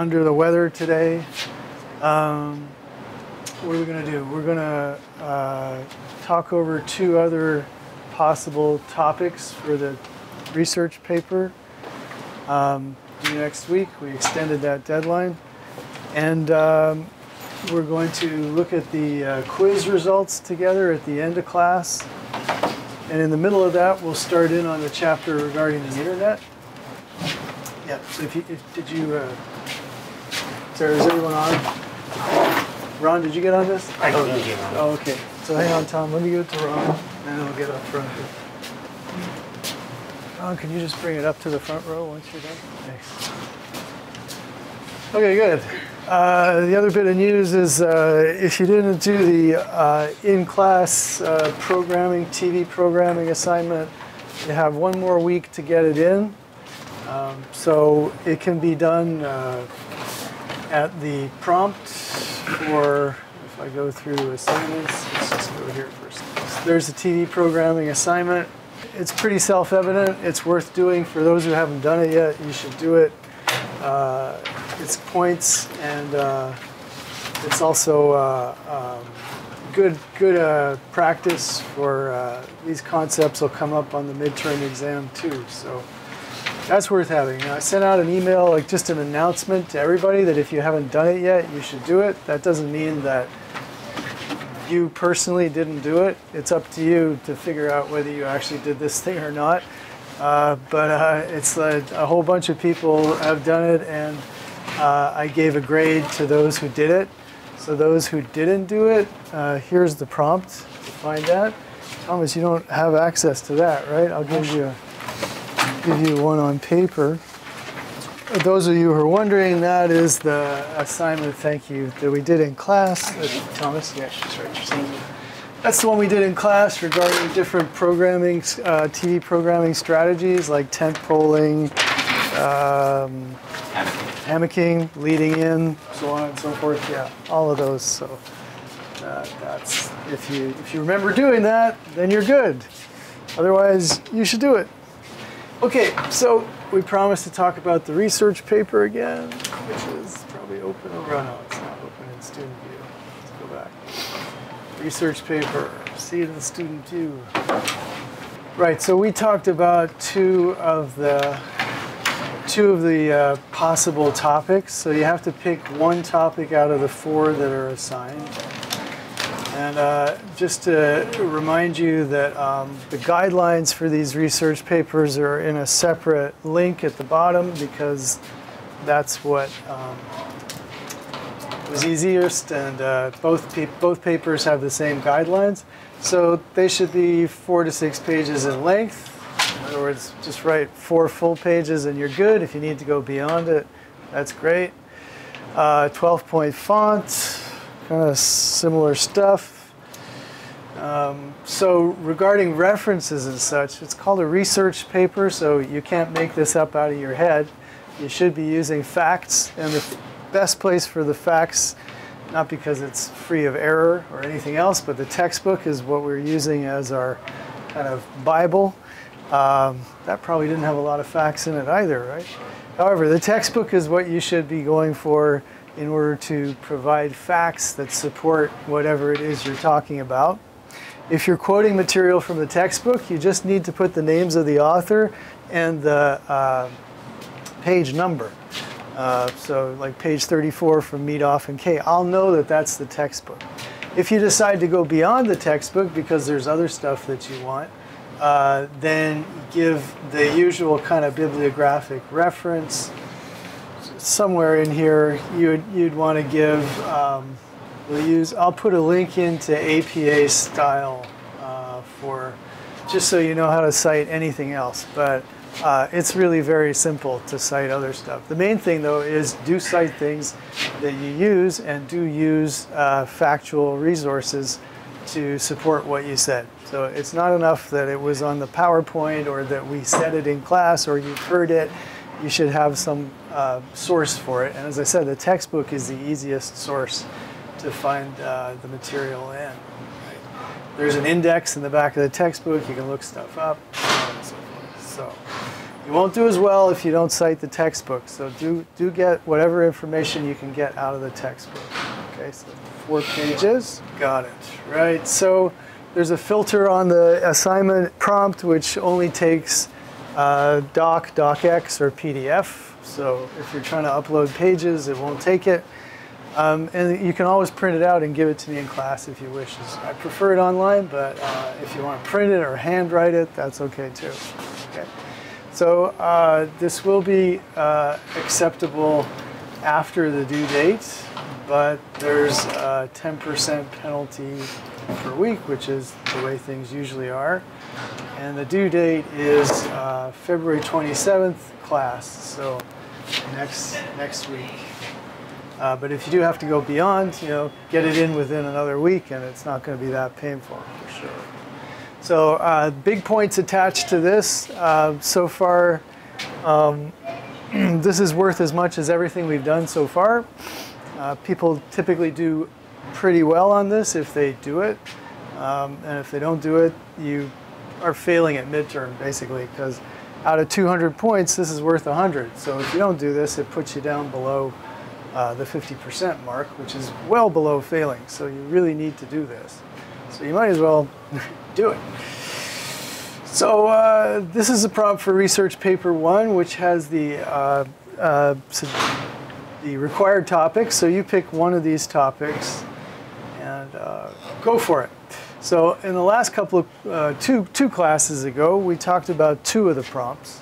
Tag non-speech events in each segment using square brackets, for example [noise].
under the weather today. Um, what are we going to do? We're going to uh, talk over two other possible topics for the research paper. Um, next week, we extended that deadline. And um, we're going to look at the uh, quiz results together at the end of class. And in the middle of that, we'll start in on the chapter regarding the internet. Yeah, so if you, if, did you, uh, Sarah, is everyone on? Ron, did you get on this? I didn't get on. Oh, okay. So hang on, Tom, let me give it to Ron, and then we'll get up front. Ron, can you just bring it up to the front row once you're done? Thanks. Okay, good. Uh, the other bit of news is uh, if you didn't do the uh, in-class uh, programming, TV programming assignment, you have one more week to get it in. Um, so it can be done uh, at the prompt for, if I go through assignments, let's just go here first. There's a TV programming assignment. It's pretty self-evident. It's worth doing. For those who haven't done it yet, you should do it. Uh, it's points and uh, it's also uh, um, good good uh, practice for uh, these concepts will come up on the midterm exam too. So that's worth having. I sent out an email, like just an announcement to everybody that if you haven't done it yet, you should do it. That doesn't mean that you personally didn't do it. It's up to you to figure out whether you actually did this thing or not. Uh, but uh, it's a whole bunch of people have done it, and uh, I gave a grade to those who did it. So those who didn't do it, uh, here's the prompt to find that. Thomas, you don't have access to that, right? I'll give you give you one on paper. Those of you who are wondering, that is the assignment, thank you, that we did in class. Thomas, yeah, she's right. That's the one we did in class regarding different programming, uh, TV programming strategies like tentpoling, um, hammocking, leading in, so on and so forth. Yeah, all of those. So uh, that's if you if you remember doing that, then you're good. Otherwise, you should do it. Okay, so we promised to talk about the research paper again, which is probably open. Oh no, it's not open in student view. Let's go back. Research paper. See it in student view. Right. So we talked about two of the two of the uh, possible topics. So you have to pick one topic out of the four that are assigned. And uh, just to remind you that um, the guidelines for these research papers are in a separate link at the bottom because that's what um, was easiest. And uh, both, both papers have the same guidelines. So they should be four to six pages in length. In other words, just write four full pages and you're good. If you need to go beyond it, that's great. Uh, 12 point font, kind of similar stuff. Um, so regarding references and such, it's called a research paper, so you can't make this up out of your head. You should be using facts, and the best place for the facts, not because it's free of error or anything else, but the textbook is what we're using as our kind of Bible. Um, that probably didn't have a lot of facts in it either, right? However, the textbook is what you should be going for in order to provide facts that support whatever it is you're talking about. If you're quoting material from the textbook, you just need to put the names of the author and the uh, page number. Uh, so like page 34 from Medoff and Kaye, I'll know that that's the textbook. If you decide to go beyond the textbook because there's other stuff that you want, uh, then give the usual kind of bibliographic reference. Somewhere in here, you'd, you'd want to give, um, we'll use, I'll put a link into APA style uh, for, just so you know how to cite anything else. But uh, it's really very simple to cite other stuff. The main thing though is do cite things that you use and do use uh, factual resources to support what you said. So it's not enough that it was on the PowerPoint or that we said it in class or you've heard it. You should have some uh, source for it. And as I said, the textbook is the easiest source to find uh, the material in. There's an index in the back of the textbook. You can look stuff up. So, so You won't do as well if you don't cite the textbook. So do, do get whatever information you can get out of the textbook. Okay, so four pages. Got it. Right. So there's a filter on the assignment prompt which only takes uh, doc, docx, or PDF. So if you're trying to upload pages, it won't take it. Um, and you can always print it out and give it to me in class if you wish. I prefer it online, but uh, if you want to print it or handwrite it, that's okay too. Okay. So uh, this will be uh, acceptable after the due date, but there's a 10% penalty per week, which is the way things usually are. And the due date is uh, February 27th class, so next next week. Uh, but if you do have to go beyond, you know, get it in within another week, and it's not going to be that painful for sure. So uh, big points attached to this. Uh, so far, um, [clears throat] this is worth as much as everything we've done so far. Uh, people typically do pretty well on this if they do it. Um, and if they don't do it, you are failing at midterm, basically, because out of 200 points, this is worth 100. So if you don't do this, it puts you down below uh, the 50% mark, which is well below failing. So you really need to do this. So you might as well [laughs] do it. So uh, this is a prompt for research paper one, which has the uh, uh the required topics. So you pick one of these topics and uh, go for it. So in the last couple of uh, two two classes ago, we talked about two of the prompts,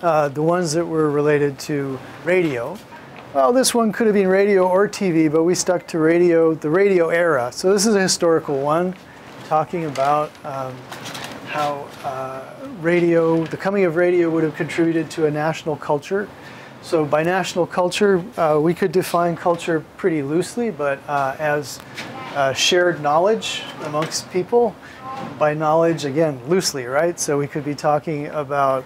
the ones that were related to radio. Well, this one could have been radio or TV, but we stuck to radio, the radio era. So this is a historical one, talking about um, how uh, radio, the coming of radio would have contributed to a national culture. So by national culture, uh, we could define culture pretty loosely, but uh, as uh, shared knowledge amongst people. By knowledge, again, loosely, right? So we could be talking about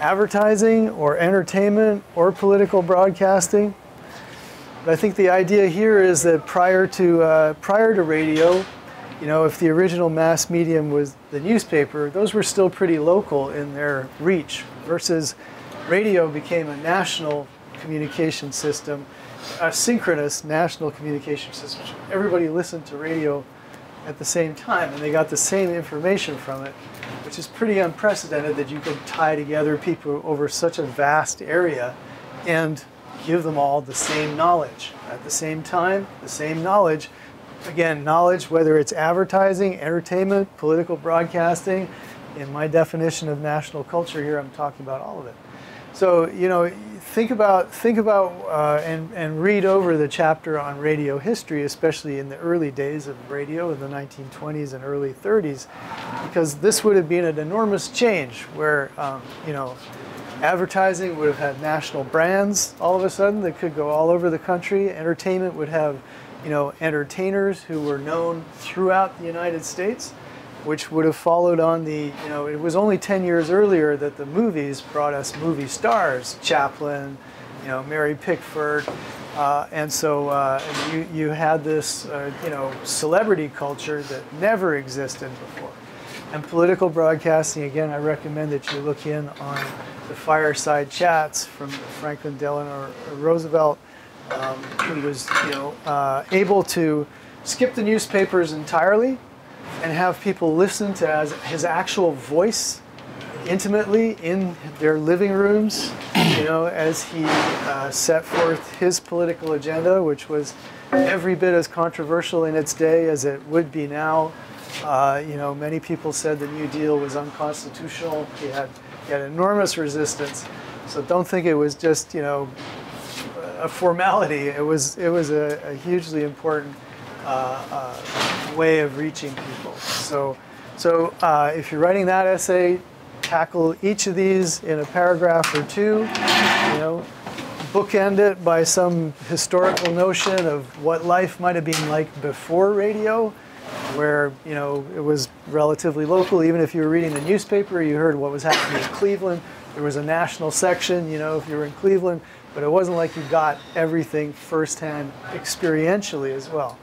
advertising or entertainment or political broadcasting. But I think the idea here is that prior to, uh, prior to radio, you know, if the original mass medium was the newspaper, those were still pretty local in their reach versus radio became a national communication system, a synchronous national communication system. Everybody listened to radio at the same time and they got the same information from it which is pretty unprecedented that you could tie together people over such a vast area and give them all the same knowledge. At the same time, the same knowledge, again, knowledge, whether it's advertising, entertainment, political broadcasting, in my definition of national culture here, I'm talking about all of it. So, you know, think about, think about uh, and, and read over the chapter on radio history, especially in the early days of radio in the 1920s and early 30s, because this would have been an enormous change where, um, you know, advertising would have had national brands all of a sudden that could go all over the country. Entertainment would have, you know, entertainers who were known throughout the United States which would have followed on the, you know, it was only 10 years earlier that the movies brought us movie stars, Chaplin, you know, Mary Pickford, uh, and so uh, you, you had this, uh, you know, celebrity culture that never existed before. And political broadcasting, again, I recommend that you look in on the fireside chats from Franklin Delano Roosevelt, um, who was, you know, uh, able to skip the newspapers entirely and have people listen to his actual voice intimately in their living rooms, you know, as he uh, set forth his political agenda, which was every bit as controversial in its day as it would be now. Uh, you know, many people said the New Deal was unconstitutional. He had, he had enormous resistance. So don't think it was just, you know, a formality. It was, it was a, a hugely important way of reaching people. So, so uh, if you're writing that essay, tackle each of these in a paragraph or two. You know, bookend it by some historical notion of what life might have been like before radio, where you know it was relatively local. Even if you were reading the newspaper, you heard what was happening in Cleveland. There was a national section, you know, if you were in Cleveland, but it wasn't like you got everything firsthand experientially as well.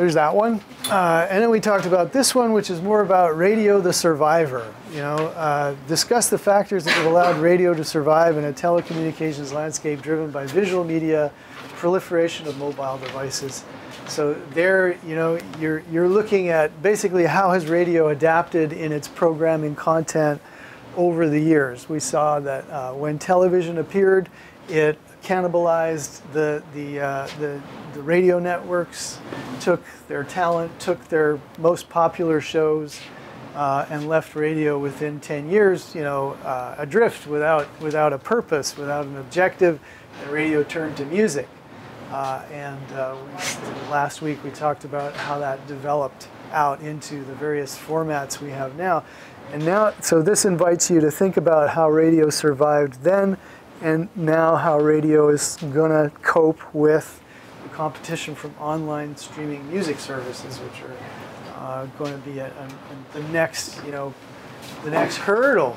There's that one. uh, and then we talked about this one, which is more about radio the survivor. You know, uh, discuss the factors that have allowed radio to survive in a telecommunications landscape driven by visual media, proliferation of mobile devices. So there, you know, you're, you're looking at basically how has radio adapted in its programming content over the years. We saw that uh, when television appeared, it cannibalized the, the, uh, the, the, radio networks, took their talent, took their most popular shows, uh, and left radio within 10 years, you know, uh, adrift without, without a purpose, without an objective, and radio turned to music. Uh, and uh, last week we talked about how that developed out into the various formats we have now. And now, so this invites you to think about how radio survived then and now how radio is going to cope with the competition from online streaming music services, which are uh, going to be a, a, the next, you know, the next hurdle.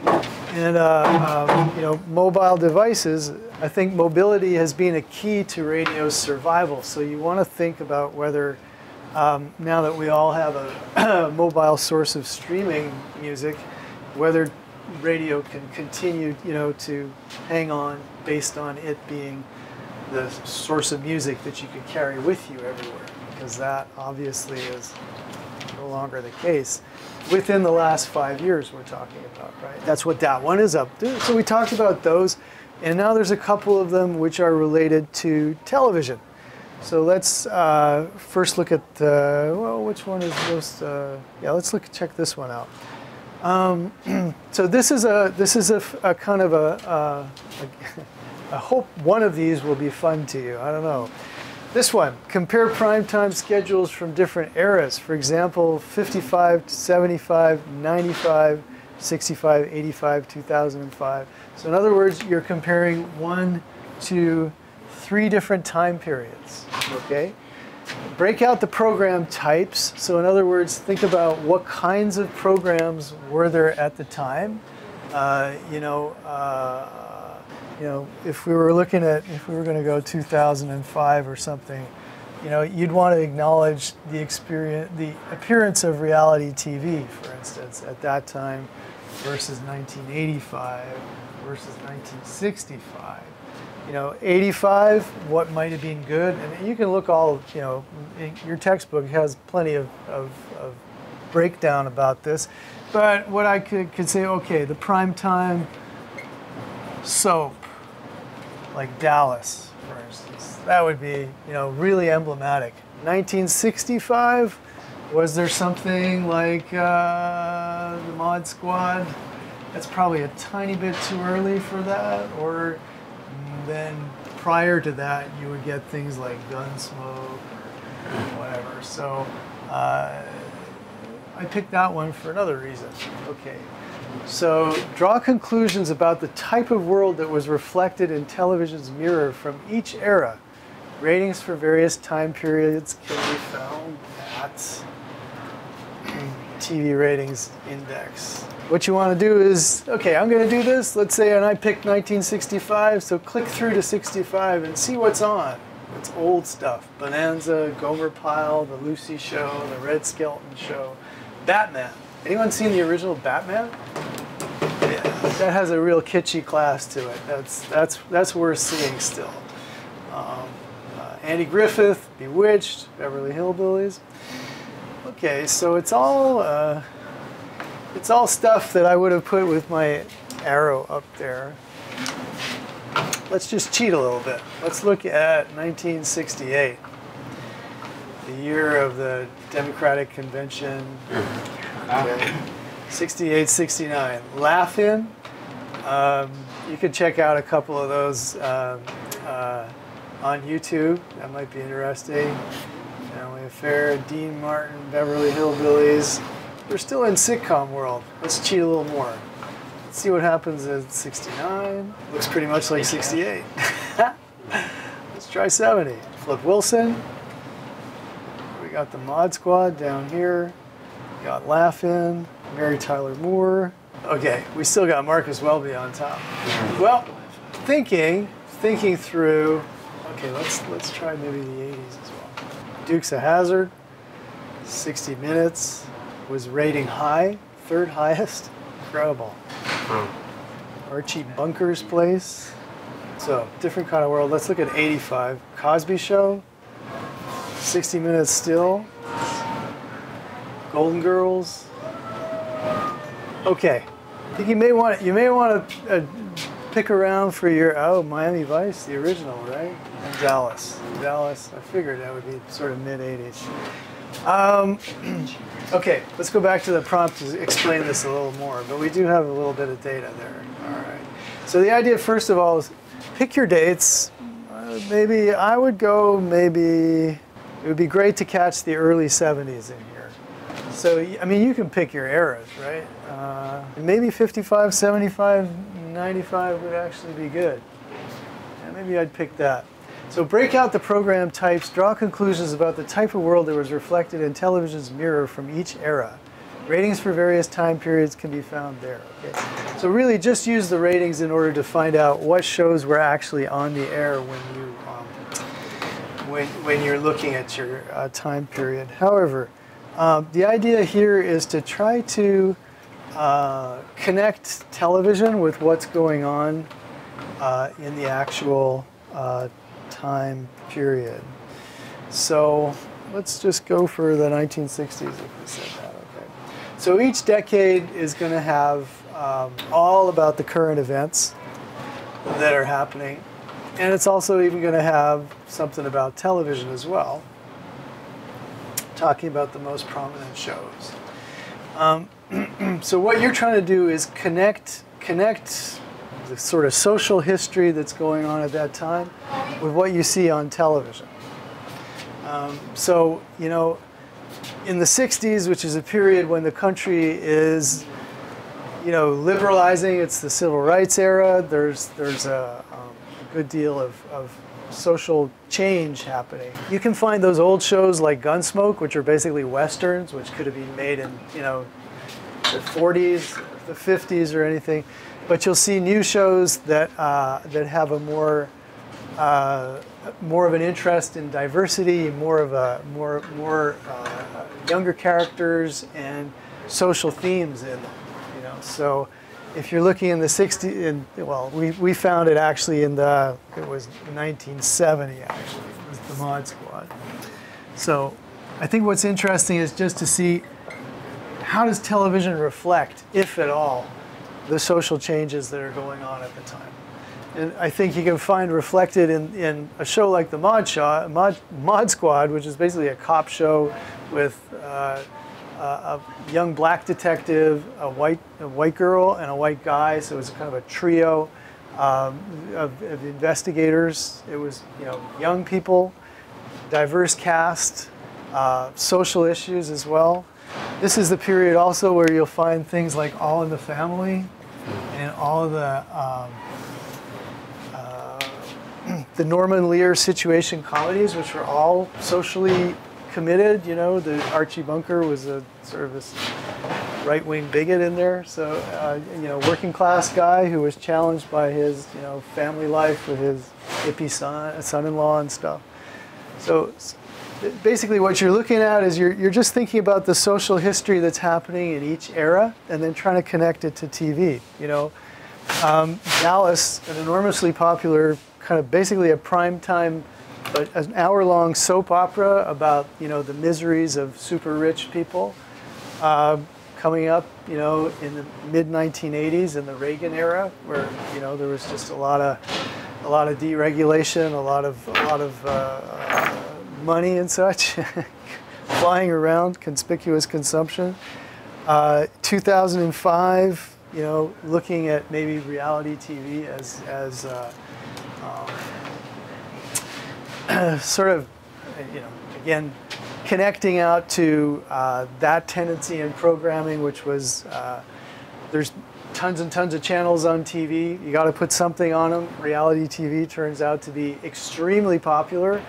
And uh, um, you know, mobile devices. I think mobility has been a key to radio's survival. So you want to think about whether um, now that we all have a [clears throat] mobile source of streaming music, whether radio can continue, you know, to hang on based on it being the source of music that you could carry with you everywhere, because that obviously is no longer the case. Within the last five years, we're talking about, right? That's what that one is up to. So we talked about those, and now there's a couple of them which are related to television. So let's uh, first look at, uh, well, which one is most, uh, yeah, let's look, check this one out. Um, [clears throat] so this is a this is a, a kind of a, a, a, I hope one of these will be fun to you. I don't know. This one, compare primetime schedules from different eras. For example, 55, 75, 95, 65, 85, 2005. So in other words, you're comparing one to three different time periods, okay? Break out the program types. So in other words, think about what kinds of programs were there at the time. Uh, you know, uh, you know, if we were looking at, if we were going to go 2005 or something, you know, you'd want to acknowledge the experience, the appearance of reality TV, for instance, at that time versus 1985 versus 1965 you know, 85, what might have been good. And you can look all, you know, your textbook has plenty of, of, of breakdown about this. But what I could, could say, okay, the prime time soap, like Dallas, for instance, that would be, you know, really emblematic. 1965, was there something like uh, the Mod Squad? That's probably a tiny bit too early for that, or then prior to that, you would get things like Gunsmoke whatever. So uh, I picked that one for another reason. Okay. So draw conclusions about the type of world that was reflected in television's mirror from each era. Ratings for various time periods can be found at [clears throat] TV Ratings Index what you want to do is, okay, I'm going to do this. Let's say, and I picked 1965, so click through to 65 and see what's on. It's old stuff. Bonanza, Gomer Pyle, The Lucy Show, The Red Skelton Show, Batman. Anyone seen the original Batman? Yeah, that has a real kitschy class to it. That's, that's, that's worth seeing still. Um, uh, Andy Griffith, Bewitched, Beverly Hillbillies. Okay, so it's all uh, it's all stuff that I would have put with my arrow up there. Let's just cheat a little bit. Let's look at 1968, the year of the Democratic Convention. Okay. 68, 69. Laugh-In. Um, you can check out a couple of those um, uh, on YouTube. That might be interesting. Family Affair, Dean Martin, Beverly Hillbillies. We're still in sitcom world. Let's cheat a little more. Let's see what happens at 69. Looks pretty much like 68. [laughs] Let's try 70. Flip Wilson. We got the Mod Squad down here. We got Laugh-In, Mary Tyler Moore. Okay, we still got Marcus Welby on top. Well, thinking, thinking through. Okay, let's let's try maybe the 80s as well. Dukes of Hazzard, 60 Minutes was rating high, third highest. Incredible. Archie Bunker's Place. So, different kind of world. Let's look at 85. Cosby Show, 60 Minutes Still, Golden Girls. Okay, I think you may want you may want to uh, pick around for your oh Miami Vice, the original, right? And Dallas, Dallas. I figured that would be sort of mid 80s. Um, [clears throat] okay, let's go back to the prompt to explain this a little more. But we do have a little bit of data there. All right. So the idea, first of all, is pick your dates. Uh, maybe I would go. Maybe it would be great to catch the early 70s in here. So I mean, you can pick your eras, right? Uh, maybe 55, 75, 95 would actually be good. Yeah, maybe I'd pick that. So break out the program types, draw conclusions about the type of world that was reflected in television's mirror from each era. Ratings for various time periods can be found there. Okay. So really just use the ratings in order to find out what shows were actually on the air when you um, when, when you're looking at your uh, time period. However, um, the idea here is to try to uh, connect television with what's going on uh, in the actual uh, time period. So let's just go for the 1960s if we said that, okay. So each decade is going to have um, all about the current events that are happening. And it's also even going to have something about television as well, talking about the most prominent shows. Um, [clears throat] so what you're trying to do is connect connect the sort of social history that's going on at that time with what you see on television. Um, so you know, in the 60s, which is a period when the country is you know liberalizing, it's the civil rights era. There's there's a, um, a good deal of, of social change happening. You can find those old shows like Gunsmoke, which are basically westerns, which could have been made in you know the 40s, the 50s, or anything. But you'll see new shows that uh, that have a more uh, more of an interest in diversity, more of a more more uh, younger characters and social themes in them. You know, so if you're looking in the 60s, in, well, we, we found it actually in the it was 1970 actually it was the Mod Squad. So I think what's interesting is just to see how does television reflect, if at all, the social changes that are going on at the time. And I think you can find reflected in, in a show like the Mod, Mod, Mod Squad, which is basically a cop show with uh, a young black detective, a white, a white girl, and a white guy. So it was kind of a trio um, of, of, investigators. It was you know young people, diverse cast, uh, social issues as well. This is the period also where you'll find things like All in the Family and all of the um, uh, [clears throat] the Norman Lear situation comedies, which were all socially committed. You know, the Archie Bunker was a sort of this right-wing bigot in there. So, uh, you know, working class guy who was challenged by his, you know, family life with his hippie son, son-in-law and stuff. So, basically, what you're looking at is you're you're just thinking about the social history that's happening in each era, and then trying to connect it to TV. You know, um, Dallas, an enormously popular kind of basically a prime time but an hour-long soap opera about you know the miseries of super rich people uh, coming up you know in the mid 1980s in the Reagan era where you know there was just a lot of a lot of deregulation a lot of a lot of uh, money and such [laughs] flying around conspicuous consumption. Uh, 2005 you know looking at maybe reality TV as as uh, um, [clears throat] sort of, you know, again, connecting out to uh, that tendency in programming, which was uh, there's tons and tons of channels on TV. You got to put something on them. Reality TV turns out to be extremely popular,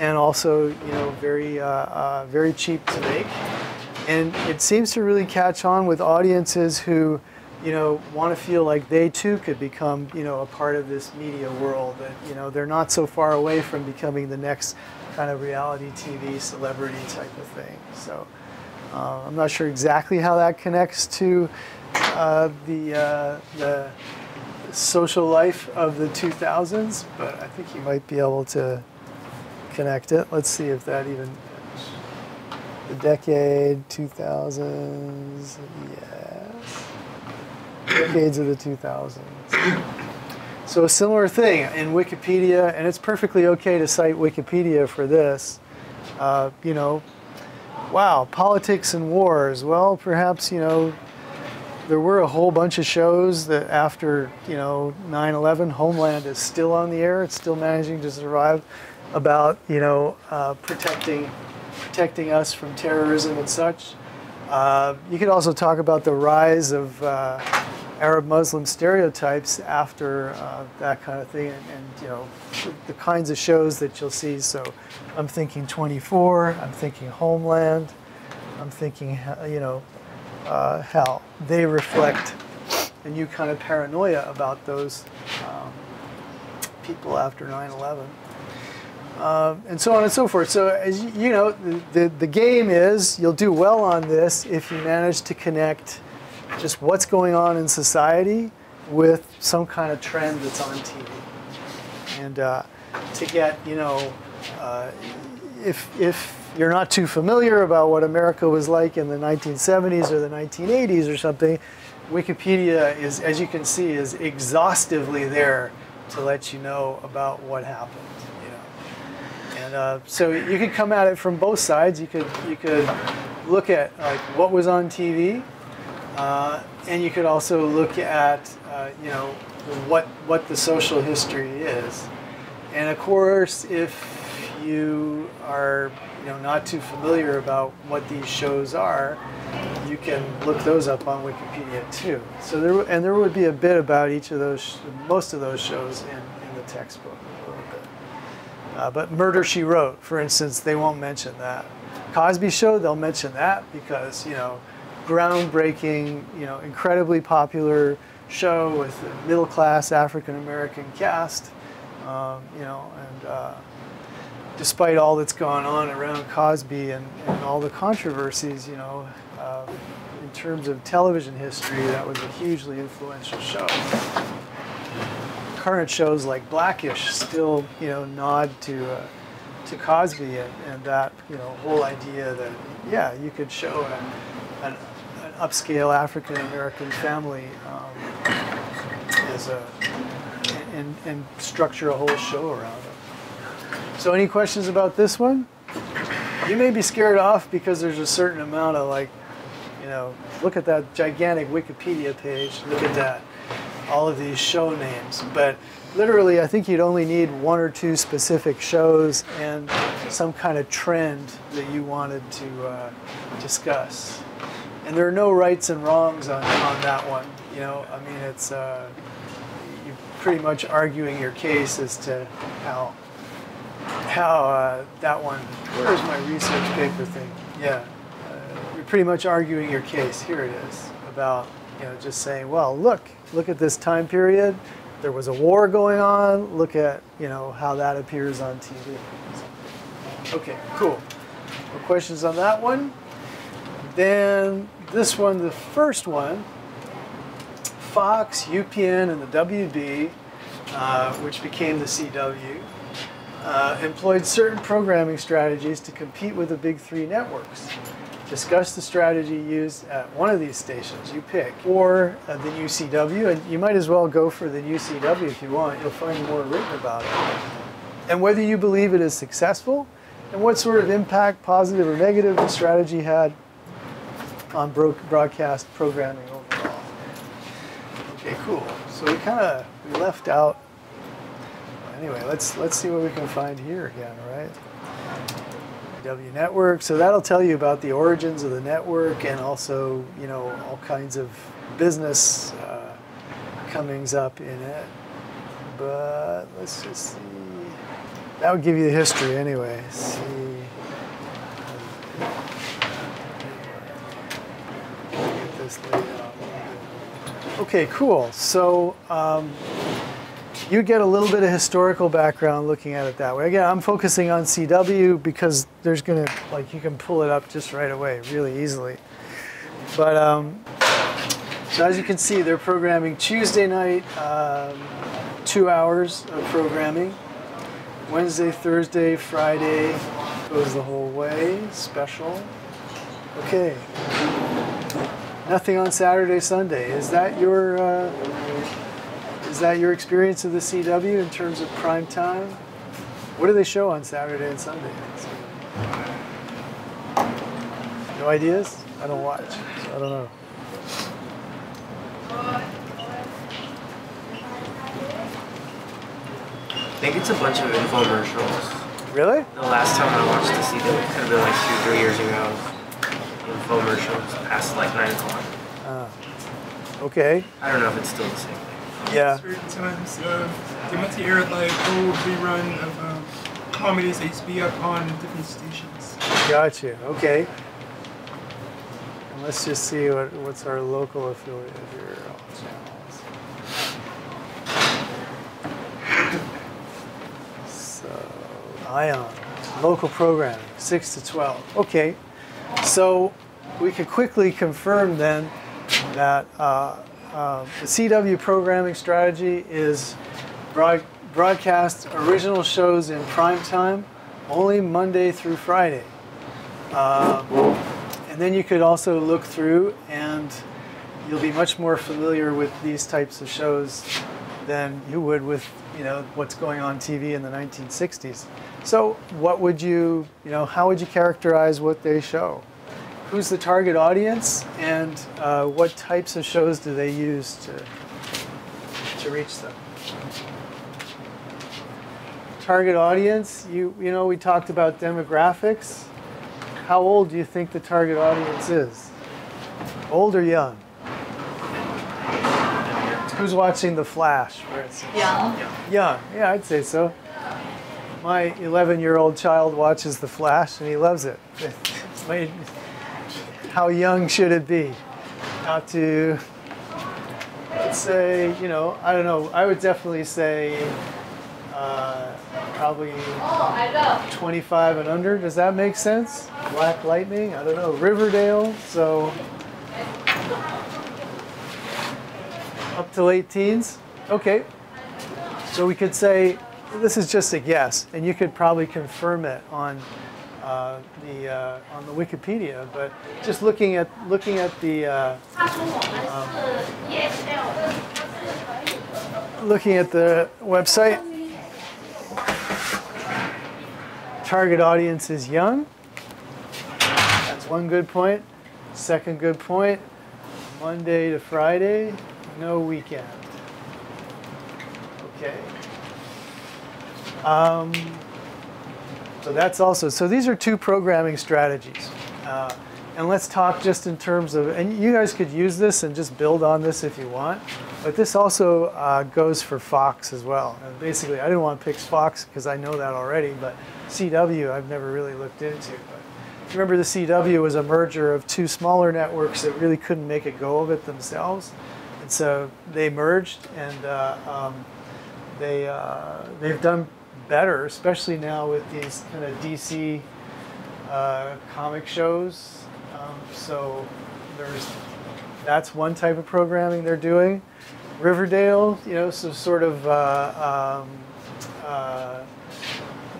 and also you know very uh, uh very cheap to make. And it seems to really catch on with audiences who you know, want to feel like they too could become, you know, a part of this media world. That you know, they're not so far away from becoming the next kind of reality TV, celebrity type of thing. So uh, I'm not sure exactly how that connects to uh, the uh, the social life of the 2000s, but I think you might be able to connect it. Let's see if that even the decade 2000s. Yes, decades of the 2000s. So a similar thing in Wikipedia, and it's perfectly okay to cite Wikipedia for this. Uh, you know, wow, politics and wars. Well, perhaps you know there were a whole bunch of shows that after you know 9/11, Homeland is still on the air. It's still managing to survive. About you know uh, protecting protecting us from terrorism and such. Uh, you could also talk about the rise of uh, Arab Muslim stereotypes after uh, that kind of thing, and, and, you know the, the kinds of shows that you'll see. So I'm thinking 24. I'm thinking Homeland. I'm thinking you know uh, how they reflect a new kind of paranoia about those um, people after 9/11. Uh, and so on and so forth. So as you, you know, the, the, the game is you'll do well on this if you manage to connect just what's going on in society with some kind of trend that's on TV. And uh, to get, you know, uh, if, if you're not too familiar about what America was like in the 1970s or the 1980s or something, Wikipedia is, as you can see, is exhaustively there to let you know about what happened. You know? And uh, so you could come at it from both sides. You could you could look at like what was on TV, uh, and you could also look at uh, you know what what the social history is. And of course, if you are you know not too familiar about what these shows are, you can look those up on Wikipedia too. So there and there would be a bit about each of those, most of those shows in, in the textbook. Uh, but Murder She Wrote, for instance, they won't mention that. Cosby Show, they'll mention that because you know, groundbreaking, you know, incredibly popular show with a middle class African American cast, um, you know, and. Uh, despite all that's gone on around Cosby and, and all the controversies, you know, uh, in terms of television history, that was a hugely influential show. Current shows like Blackish still, you know, nod to uh, to Cosby and, and, that, you know, whole idea that yeah, you could show a, an, an upscale African American family um, as a and, and structure a whole show around it. So any questions about this one? You may be scared off because there's a certain amount of like, you know, look at that gigantic Wikipedia page, look at that, all of these show names. But literally, I think you'd only need one or two specific shows and some kind of trend that you wanted to uh, discuss. And there are no rights and wrongs on, on that one. You know, I mean, it's uh, you're pretty much arguing your case as to how how uh, that one, where's my research paper thing? Yeah, uh, you're pretty much arguing your case. Here it is about, you know, just saying, well, look, look at this time period. There was a war going on. Look at, you know, how that appears on TV. Okay, cool. No questions on that one? Then this one, the first one, Fox, UPN, and the WB, uh, which became the CW uh, employed certain programming strategies to compete with the big three networks. Discuss the strategy used at one of these stations, you pick, or uh, the UCW, and you might as well go for the UCW if you want. You'll find more written about it. And whether you believe it is successful, and what sort of impact, positive or negative, the strategy had on broadcast programming overall. Okay, cool. So we kind of left out anyway, let's let's see what we can find here again, right? W network. So that'll tell you about the origins of the network and also, you know, all kinds of business uh, comings up in it. But let's just see. That would give you the history anyway. see. Get this laid out. Okay, cool. So. Um, you get a little bit of historical background looking at it that way. Again, I'm focusing on CW because there's gonna like you can pull it up just right away, really easily. But um, so as you can see, they're programming Tuesday night, um, two hours of programming. Wednesday, Thursday, Friday goes the whole way. Special. Okay. Nothing on Saturday, Sunday. Is that your uh, is that your experience of the CW in terms of prime time? What do they show on Saturday and Sunday? No ideas? I don't watch, so I don't know. I think it's a bunch of infomercials. Really? The last time I watched the CW could have been like two, three years ago. Infomercials past like 9 o'clock. Ah. Okay. I don't know if it's still the same thing. Yeah. Certain times, uh, they want to air like old rerun of um, comedies that used to be up on different stations. Got you. Okay. And let's just see what, what's our local affiliate here. All channels. So, Ion, local programming, 6 to 12. Okay. So we could quickly confirm then that uh, uh, the CW programming strategy is broad, broadcast original shows in prime time only Monday through Friday. Um, and then you could also look through and you'll be much more familiar with these types of shows than you would with you know what's going on TV in the 1960s. So what would you you know how would you characterize what they show? Who's the target audience and uh, what types of shows do they use to to reach them? Target audience, you you know we talked about demographics. How old do you think the target audience is? Old or young? Who's watching The Flash, for instance? Young. Young, yeah, I'd say so. My 11 year old child watches The Flash and he loves it. [laughs] My- How young should it be? Not to, let's say, you know, I don't know, I would definitely say uh, probably 25 and under. Does that make sense? Black Lightning, I don't know, Riverdale, so up to late teens. Okay. So we could say this is just a guess, and you could probably confirm it on uh, the uh, on the Wikipedia, but just looking at looking at the uh, um, looking at the website. Target audience is young. That's one good point. Second good point. Monday to Friday, no weekend. Okay. Um, so that's also, so these are two programming strategies. Uh, and let's talk just in terms of, and you guys could use this and just build on this if you want, but this also uh, goes for Fox as well. And basically, I didn't want to pick Fox because I know that already, but CW I've never really looked into. But remember, the CW was a merger of two smaller networks that really couldn't make a go of it themselves. And so they merged and uh, um, they, uh, they've done better, especially now with these kind of DC uh, comic shows. Um, so there's that's one type of programming they're doing. Riverdale, you know, so sort of uh, um, uh,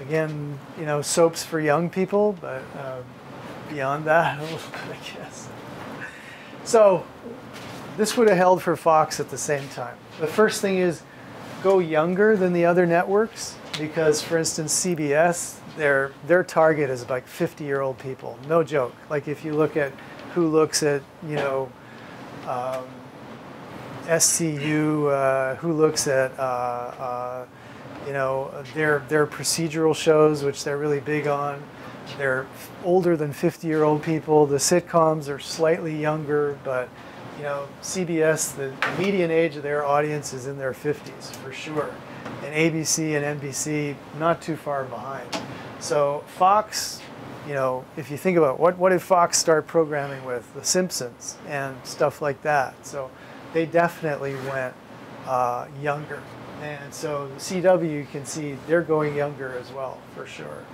again, you know, soaps for young people, but uh, beyond that, [laughs] bit, I guess. So this would have held for Fox at the same time. The first thing is go younger than the other networks because, for instance, CBS, their their target is like 50 year old people. No joke. Like if you look at who looks at you know um, SCU, uh, who looks at uh, uh, you know their their procedural shows, which they're really big on. They're older than 50 year old people. The sitcoms are slightly younger, but you know CBS, the median age of their audience is in their 50s for sure, and ABC and NBC not too far behind. So Fox, you know, if you think about what what did Fox start programming with? The Simpsons and stuff like that. So they definitely went uh, younger, And so the CW, you can see they're going younger as well, for sure.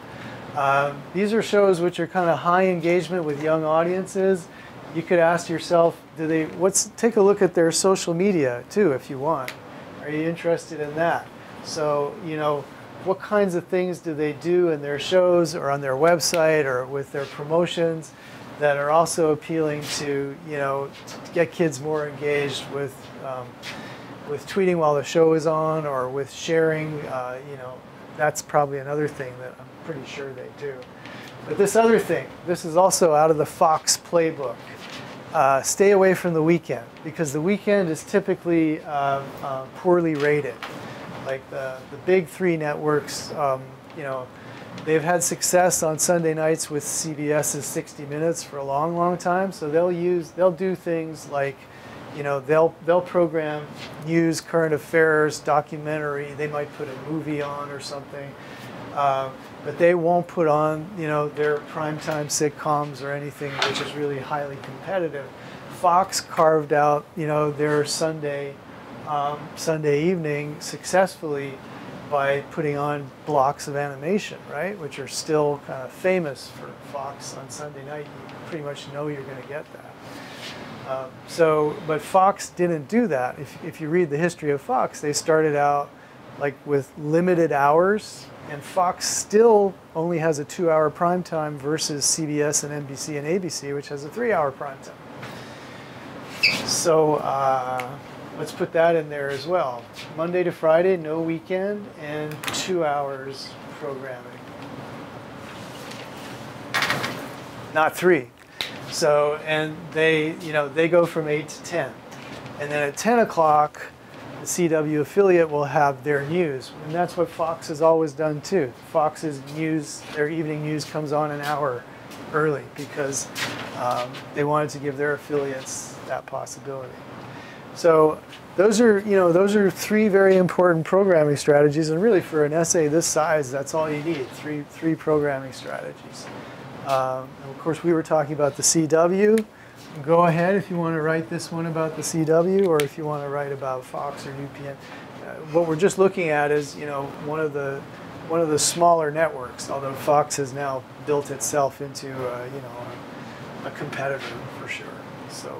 Um, these are shows which are kind of high engagement with young audiences. You could ask yourself, do they? What's take a look at their social media too, if you want. Are you interested in that? So you know, what kinds of things do they do in their shows or on their website or with their promotions that are also appealing to you know to get kids more engaged with um, with tweeting while the show is on or with sharing. Uh, you know, that's probably another thing that I'm pretty sure they do. But this other thing, this is also out of the Fox playbook. Uh, stay away from the weekend because the weekend is typically uh, uh, poorly rated. Like the, the big three networks, um, you know, they've had success on Sunday nights with CBS's 60 Minutes for a long, long time. So they'll use, they'll do things like, you know, they'll they'll program news, current affairs, documentary. They might put a movie on or something. Uh, but they won't put on, you know, their primetime sitcoms or anything which is really highly competitive. Fox carved out, you know, their Sunday um, Sunday evening successfully by putting on blocks of animation, right, which are still kind of famous for Fox on Sunday night. You pretty much know you're going to get that. Um, so, but Fox didn't do that. If, if you read the history of Fox, they started out like with limited hours and Fox still only has a two hour prime time versus CBS and NBC and ABC, which has a three hour prime time. So uh, let's put that in there as well. Monday to Friday, no weekend, and two hours programming. Not three. So, and they, you know, they go from 8 to 10. And then at 10 o'clock, the CW affiliate will have their news. And that's what Fox has always done too. Fox's news, their evening news comes on an hour early because um, they wanted to give their affiliates that possibility. So those are, you know, those are three very important programming strategies. And really for an essay this size, that's all you need, three, three programming strategies. Um, of course, we were talking about the CW. Go ahead if you want to write this one about the CW or if you want to write about Fox or UPN. Uh, what we're just looking at is, you know, one of the one of the smaller networks, although Fox has now built itself into, uh, you know, a, a, competitor for sure. So,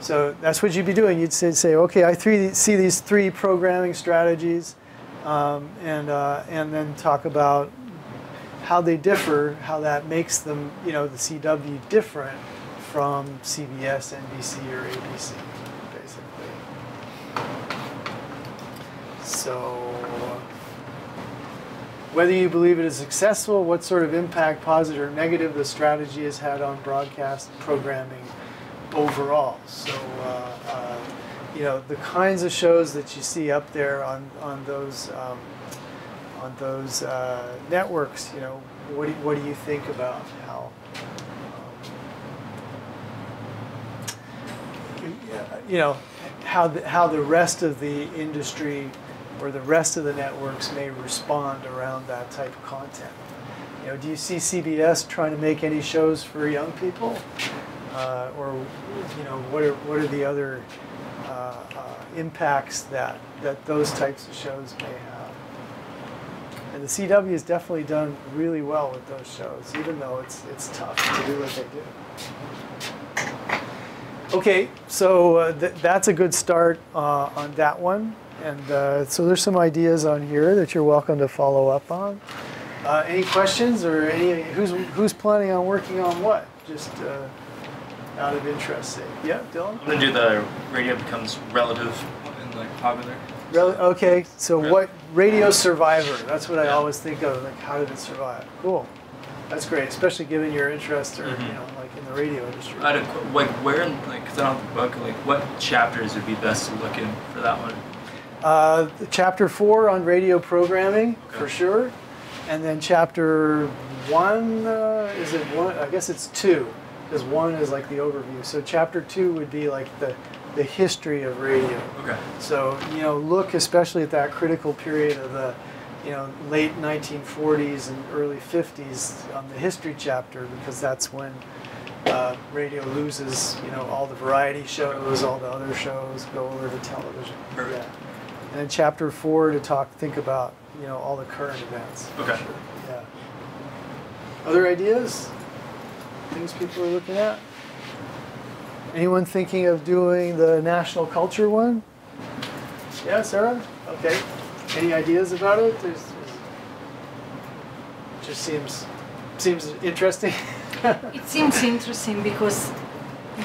so that's what you'd be doing. You'd say, say okay, I three, see these three programming strategies, um, and uh, and then talk about how they differ, how that makes them, you know, the CW different from CBS, NBC, or ABC, basically. So, whether you believe it is successful, what sort of impact, positive or negative, the strategy has had on broadcast programming overall. So, uh, uh, you know, the kinds of shows that you see up there on on those um, on those uh, networks, you know, what do, what do you think about how you know, how the, how the rest of the industry or the rest of the networks may respond around that type of content. You know, do you see CBS trying to make any shows for young people, uh, or you know, what are what are the other uh, uh, impacts that that those types of shows may have? And the CW has definitely done really well with those shows, even though it's it's tough to do what they do. Okay, so uh, th that's a good start uh, on that one. And uh, so there's some ideas on here that you're welcome to follow up on. Uh, any questions or any, who's, who's planning on working on what? Just uh, out of interest sake. Yeah, Dylan? I'm gonna do the radio becomes relative and like popular. Rel okay, so Re- what, Radio Survivor, that's what I Yeah. always think of, like how did it survive? Cool. That's great, especially given your interest or, you Mhm. know, like in the radio industry. I had a like where in like because I don't have the book like what chapters would be best to look in for that one. Uh, chapter four on radio programming for sure, and then chapter one uh, is it one? I guess it's two, because one is like the overview. So chapter two would be like the the history of radio. Okay. So you know, look especially at that critical period of the you know late 1940s and early 50s on the history chapter because that's when uh, radio loses you know all the variety shows, all the other shows go over to television. Perfect. Yeah. and then chapter four to talk, think about you know all the current events. Okay. Yeah. Other ideas? Things people are looking at? Anyone thinking of doing the national culture one? Yeah, Sarah? Okay. Any ideas about it? There's, there's- just seems seems interesting. [laughs] It seems interesting because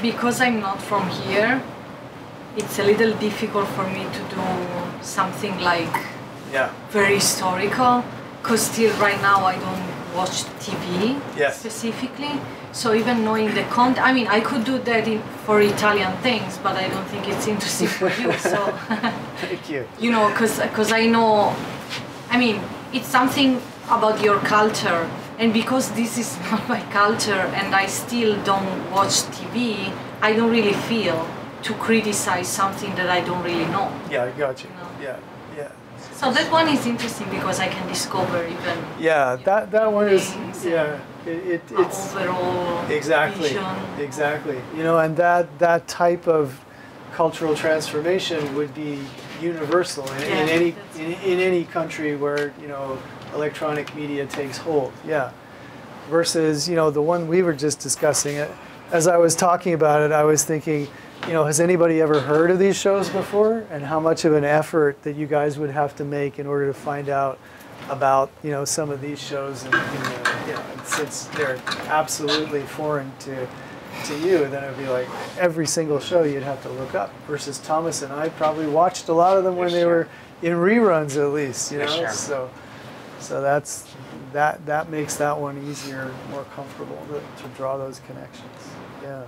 because I'm not from here, it's a little difficult for me to do something like yeah. very historical because still right now I don't watch TV Yes. specifically. So even knowing the content, I mean, I could do that in, for Italian things, but I don't think it's interesting for you. [laughs] So Thank you. you know, because I know, I mean, it's something about your culture, and because this is [laughs] not my culture, and I still don't watch TV, I don't really feel to criticize something that I don't really know. Yeah, I got you. No. Yeah, yeah. So that one is interesting because I can discover even Yeah, that that one is yeah. It, it it's overall exactly vision. exactly. You know, and that that type of cultural transformation would be universal in, in any in, in any country where you know electronic media takes hold. Yeah. Versus you know the one we were just discussing. It as I was talking about it, I was thinking. You know, has anybody ever heard of these shows before? And how much of an effort that you guys would have to make in order to find out about you know some of these shows and, and uh, you know since they're absolutely foreign to to you then it'd be like every single show you'd have to look up versus Thomas and I probably watched a lot of them when they sure. were in reruns at least you know sure. so so that's that that makes that one easier more comfortable to, to draw those connections yeah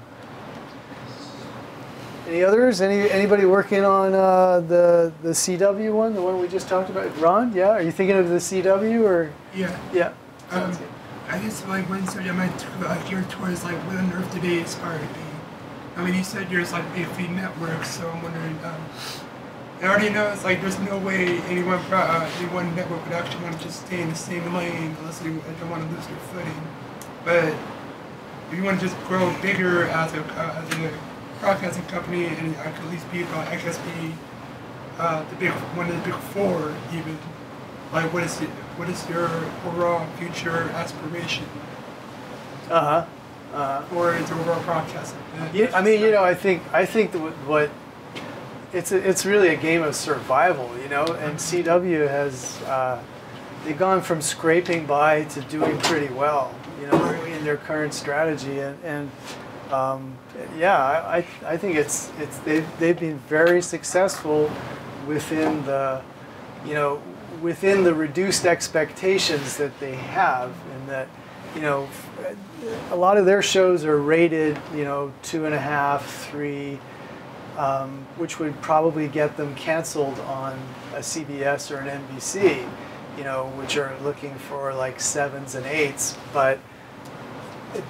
any others? Any anybody working on uh, the the CW one, the one we just talked about? Ron, yeah. Are you thinking of the CW or Yeah. yeah? Um. I guess like one subject I might uh, geared towards like what on earth today inspired be. I mean, you said yours like big feed networks, so I'm wondering. Um, I already know it's like there's no way anyone uh, any one network would actually want to just stay in the same lane unless they don't want to lose their footing. But if you want to just grow bigger as a uh, as a broadcasting company and I could at least be about be uh, the big one of the big four even. Like what is it? What is your overall future aspiration Uh huh. Uh huh. for its overall broadcasting? Yeah, I mean, you know, I think I think that what it's a, it's really a game of survival, you know. And CW has uh, they've gone from scraping by to doing pretty well, you know, in their current strategy. And, and um, yeah, I, I think it's it's they've they've been very successful within the you know within the reduced expectations that they have, and that you know a lot of their shows are rated, you know, two and a half, three, um, which would probably get them canceled on a CBS or an NBC, you know, which are looking for like sevens and eights. But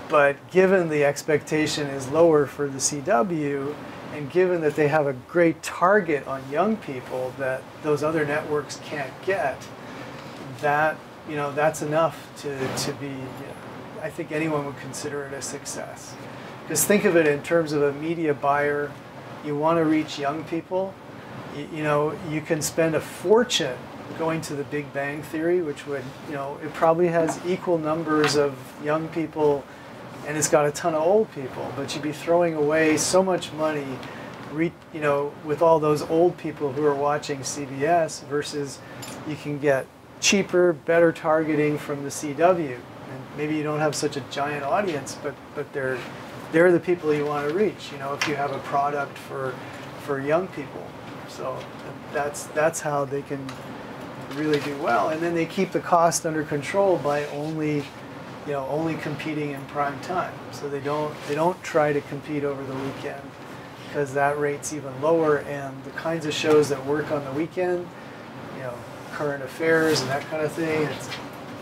but given the expectation is lower for the CW, and given that they have a great target on young people that those other networks can't get, that you know that's enough to to be. You know, I think anyone would consider it a success. Because think of it in terms of a media buyer, you want to reach young people. You, you know, you can spend a fortune going to the Big Bang Theory, which would, you know, it probably has equal numbers of young people and it's got a ton of old people, but you'd be throwing away so much money, re, you know, with all those old people who are watching CBS versus you can get cheaper, better targeting from the CW. And maybe you don't have such a giant audience, but but they're they're the people you want to reach. You know, if you have a product for for young people, so that's that's how they can really do well. And then they keep the cost under control by only you know, only competing in prime time. So they don't they don't try to compete over the weekend because that rate's even lower. And the kinds of shows that work on the weekend, you know, current affairs and that kind of thing, it's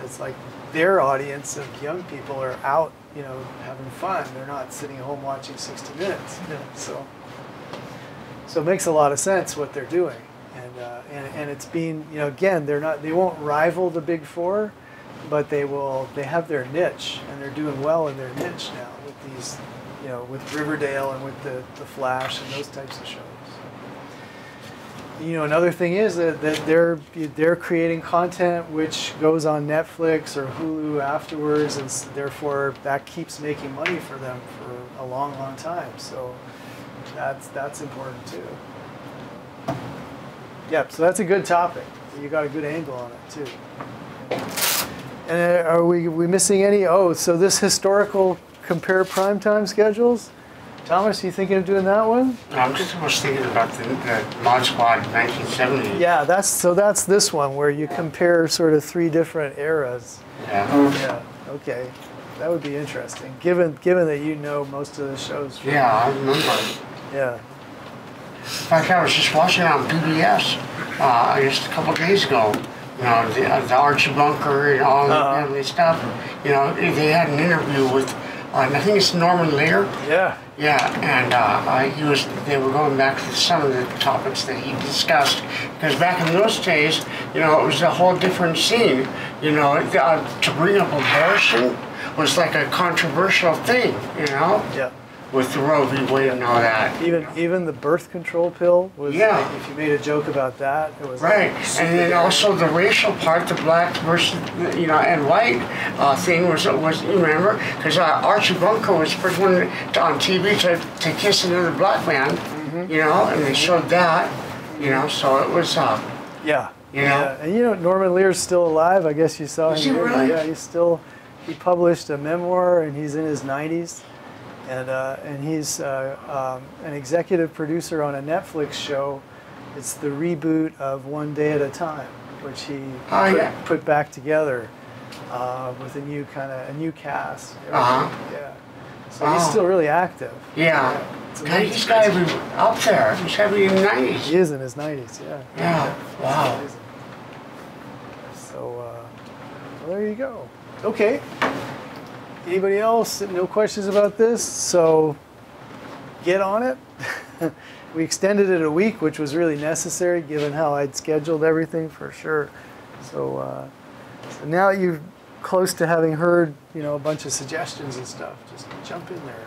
it's like their audience of young people are out, you know, having fun. They're not sitting at home watching 60 Minutes. You know, so so it makes a lot of sense what they're doing. And, uh, and, and it's being, you know, again, they're not, they won't rival the big four, but they will they have their niche and they're doing well in their niche now with these you know with Riverdale and with the, the Flash and those types of shows. you know, another thing is that, that they're they're creating content which goes on Netflix or Hulu afterwards, and therefore that keeps making money for them for a long, long time. So that's that's important too. Yep. So that's a good topic. You got a good angle on it too. And are we we missing any? Oh, so this historical compare primetime schedules. Thomas, you thinking of doing that one? I'm just was thinking about the, the Mod Squad 1970. Yeah, that's so that's this one where you compare sort of three different eras. Yeah. Yeah. Okay. That would be interesting. Given given that you know most of the shows. from- Yeah, I remember. Yeah. In fact, I was just watching it on PBS uh, just a couple days ago. You know, the, uh, the Archie Bunker and all Uh-huh. the family stuff. You know, they had an interview with, uh, I think it's Norman Lear. Yeah. Yeah, and uh, uh, he was. They were going back to some of the topics that he discussed because back in those days, you know, it was a whole different scene. You know, uh, to bring up abortion was like a controversial thing. You know, Yeah. With the Roe v. Wade and all that. Even even the birth control pill was. Yeah. like, if you made a joke about that, it was. Right, super and then also the racial part, the black versus, you know, and white uh, thing was, was you remember? Because uh, Archie Bunker was the first one on TV to, to kiss another black man, Mm-hmm. you know, and they showed that, you know, so it was, uh, Yeah. You know? Yeah. And you know Norman Lear's still alive. I guess you saw Is him. he really? Yeah. He's still. He published a memoir, and he's in his 90s, and uh, and he's uh, um, an executive producer on a Netflix show. It's the reboot of One Day at a Time, which he Oh, put, yeah. put back together uh, with a new kind of a new cast. Uh-huh. Yeah. So he's Oh. still really active. yeah. He's got to be up there. He's got to be in the He is in his 90s. Yeah. Yeah, wow. So, uh, well, there you go. Okay. Anybody else? No questions about this? So, get on it. [laughs] we extended it a week, which was really necessary given how I'd scheduled everything for sure. So, uh, so now you're close to having heard, you know, a bunch of suggestions and stuff. Just jump in there.